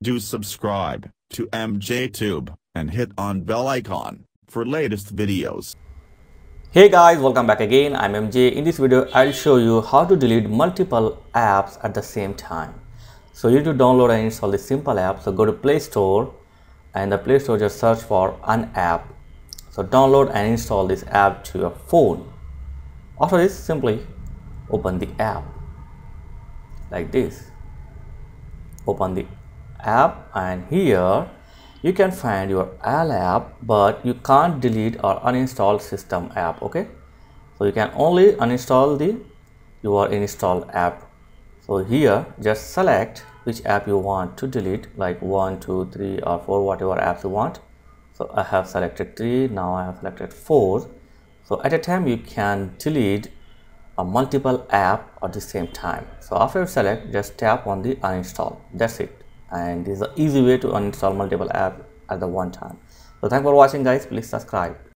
Do subscribe to MJTube and hit on bell icon for latest videos. Hey guys, welcome back again. I'm MJ. In this video, I'll show you how to delete multiple apps at the same time. So you need to download and install this simple app. So go to Play Store and the Play Store just search for an app. So download and install this app to your phone. After this, simply open the app like this. Open the app and here you can find your L app but you can't delete or uninstall system app okay? So you can only uninstall the your installed app. So here just select which app you want to delete like one two three or four whatever apps you want. So I have selected three now I have selected four. So at a time you can delete a multiple app at the same time. So after you select just tap on the uninstall. That's it and this is an easy way to uninstall multiple apps at the one time. So thanks for watching guys. Please subscribe